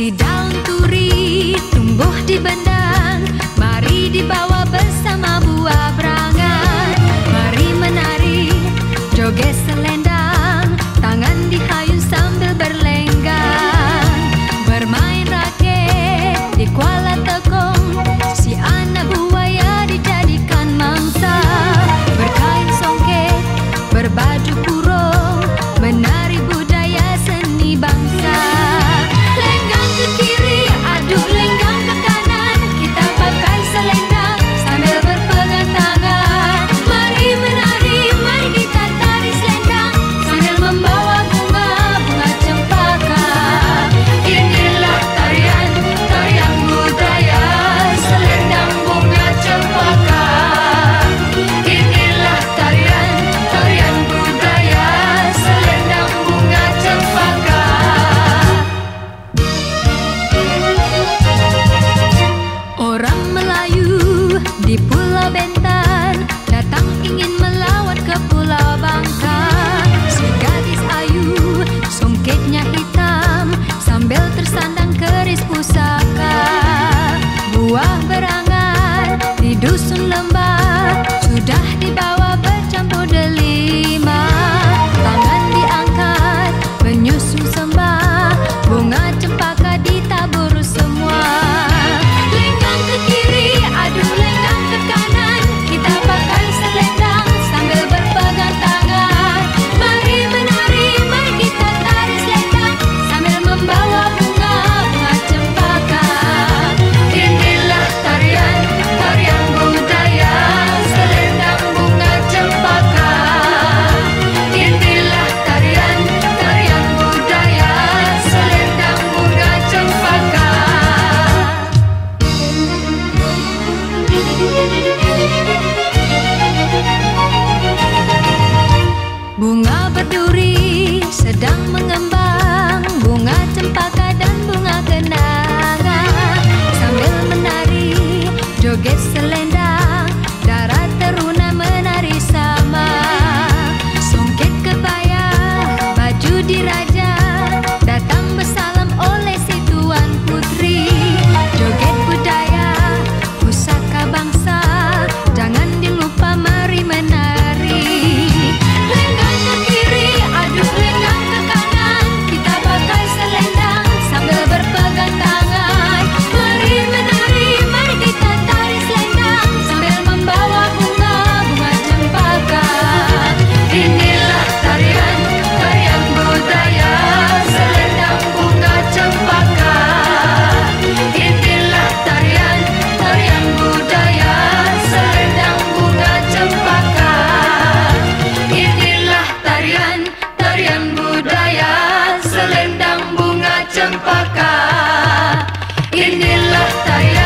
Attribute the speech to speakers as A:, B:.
A: Sidang turi tumbuh di bendang Mari dibawa bersama buah berangan. Mari menari joget 能把 batalla.